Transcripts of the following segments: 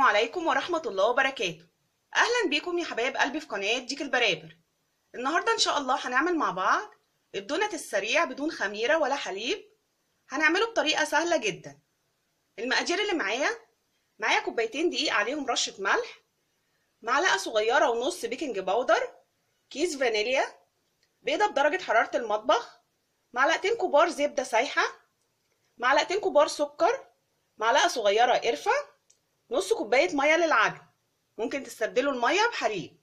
عليكم ورحمة الله وبركاته. أهلا بيكم يا حبايب قلبي في قناة ديك البرابر. النهاردة إن شاء الله هنعمل مع بعض الدونت السريع بدون خميرة ولا حليب. هنعمله بطريقة سهلة جدا. المقادير اللي معايا معايا كوبايتين دقيق عليهم رشة ملح معلقة صغيرة ونص baking powder كيس فانيليا بيضة بدرجة حرارة المطبخ معلقتين كبار زبدة سايحة معلقتين كبار سكر معلقة صغيرة قرفة نص كوباية مية للعجن. ممكن تستبدلوا المية بحليب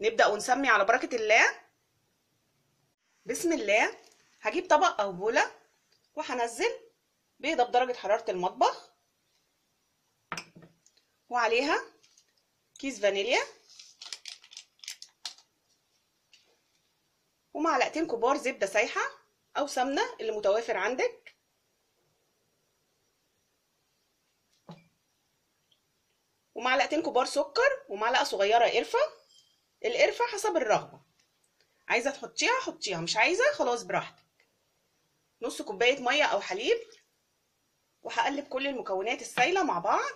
نبدأ ونسمي على بركة الله. بسم الله. هجيب طبق أو بولة وهنزل بيضة بدرجة حرارة المطبخ. وعليها كيس فانيليا. ومعلقتين كبار زبدة سايحة أو سمنة اللي متوافر عندك. ومعلقتين كبار سكر ومعلقة صغيرة قرفة. القرفة حسب الرغبة. عايزة تحطيها حطيها. مش عايزة خلاص براحتك. نص كوباية مية أو حليب. وهقلب كل المكونات السايلة مع بعض.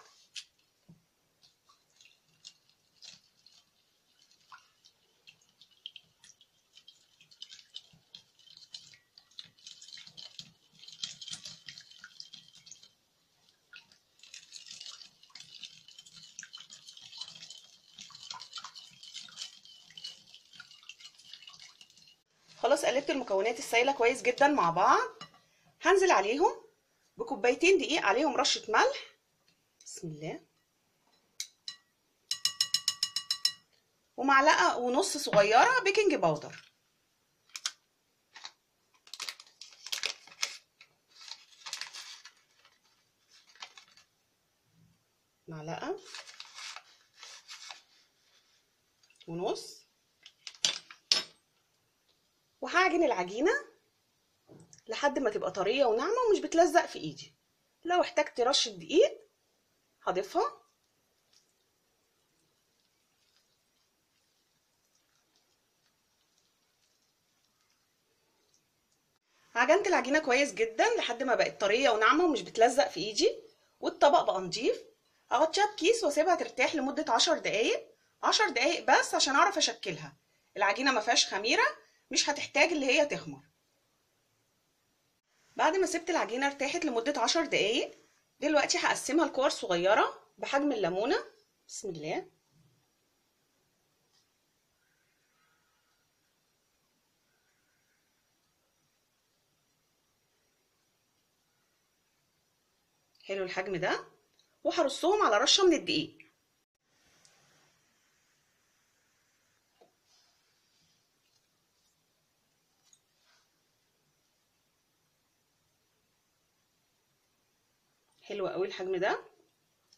خلاص قلبت المكونات السايلة كويس جدا مع بعض. هنزل عليهم بكوبايتين دقيق عليهم رشة ملح. بسم الله. ومعلقة ونص صغيرة بيكنج باودر معلقة ونص. وهعجن العجينة لحد ما تبقى طرية وناعمة ومش بتلزق في إيدي. لو احتجت رشة دقيق هضيفها. عجنت العجينة كويس جدا لحد ما بقت طرية وناعمة ومش بتلزق في إيدي. والطبق بقى نضيف. أغطيها بكيس وأسيبها ترتاح لمدة عشر دقايق. عشر دقايق بس عشان أعرف أشكلها. العجينة ما فيهاش خميرة. مش هتحتاج اللي هي تخمر بعد ما سبت العجينة ارتاحت لمدة عشر دقايق دلوقتي هقسمها لكور صغيرة بحجم الليمونة. بسم الله. حلو الحجم ده. وهرصهم على رشة من الدقيق. حلو قوي الحجم ده.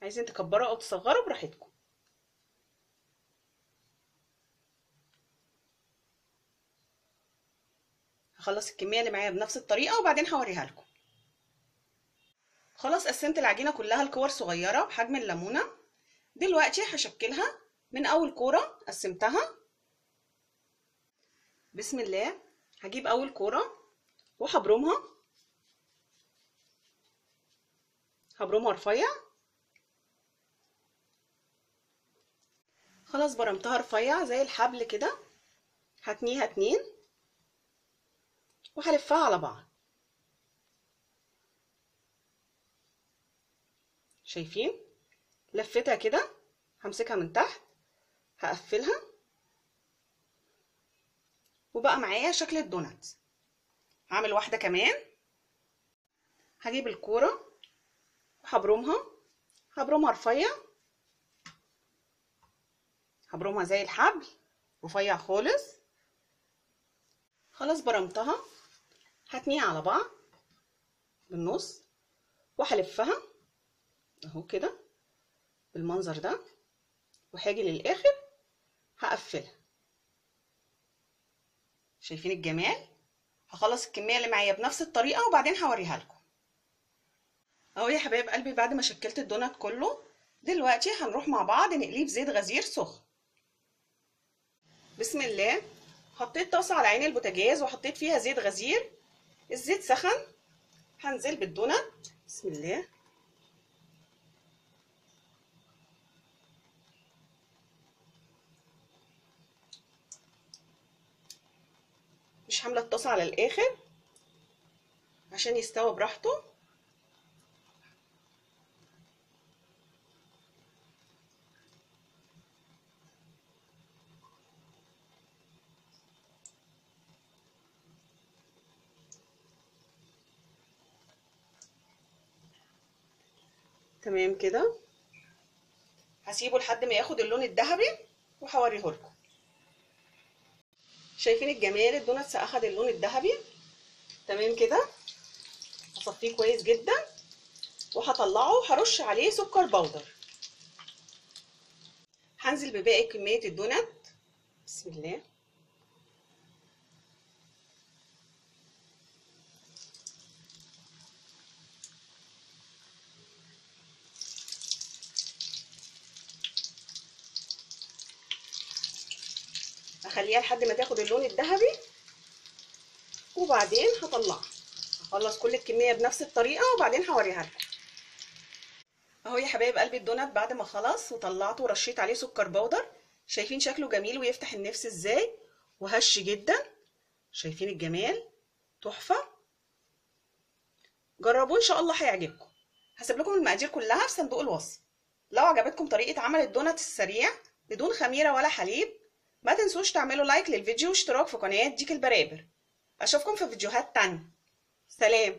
عايزين تكبروا أو تصغروا براحتكم. هخلص الكمية اللي معايا بنفس الطريقة وبعدين هوريها لكم. خلاص قسمت العجينة كلها لكور صغيرة بحجم الليمونة. دلوقتي هشكلها من أول كورة قسمتها. بسم الله. هجيب أول كورة وهبرمها. هبرمها رفيع خلاص برمتها رفيع زي الحبل كده. هتنيها اتنين. وهلفها على بعض. شايفين؟ لفتها كده. همسكها من تحت. هقفلها. وبقى معايا شكل الدونات هعمل واحدة كمان. هجيب الكورة. هبرمها. هبرمها رفيع. هبرمها زي الحبل. رفيع خالص. خلاص برمتها. هتنيها على بعض. بالنص. وهلفها. أهو كده. بالمنظر ده. وهاجي للآخر. هقفلها. شايفين الجمال؟ هخلص الكمية اللي معايا بنفس الطريقة وبعدين هوريها لكم. اهو يا حبايب قلبي بعد ما شكلت الدونات كله دلوقتي هنروح مع بعض نقليه في زيت غزير سخن. بسم الله. حطيت طاسة على عين البوتاجاز وحطيت فيها زيت غزير. الزيت سخن. هنزل بالدونات. بسم الله. مش عامله الطاسة على الآخر عشان يستوى براحته. تمام كده. هسيبه لحد ما ياخد اللون الذهبي وهوريه لكم شايفين الجمال الدوناتس أخد اللون الذهبي. تمام كده. هصفيه كويس جدا. وهطلعه هرش عليه سكر بودر هنزل بباقي كمية الدونات. بسم الله. هخليها لحد ما تاخد اللون الذهبي. وبعدين هطلعها. هخلص كل الكمية بنفس الطريقة وبعدين هوريها لكم أهو يا حبايب قلبي الدونات بعد ما خلص وطلعته ورشيت عليه سكر بودر شايفين شكله جميل ويفتح النفس إزاي؟ وهش جدا. شايفين الجمال؟ تحفة. جربوه إن شاء الله هيعجبكم. هسيب لكم المقادير كلها في صندوق الوصف. لو عجبتكم طريقة عمل الدونات السريع بدون خميرة ولا حليب ما تنسوش تعملوا لايك للفيديو واشتراك في قناة ديك البرابر. أشوفكم في فيديوهات تانية. سلام.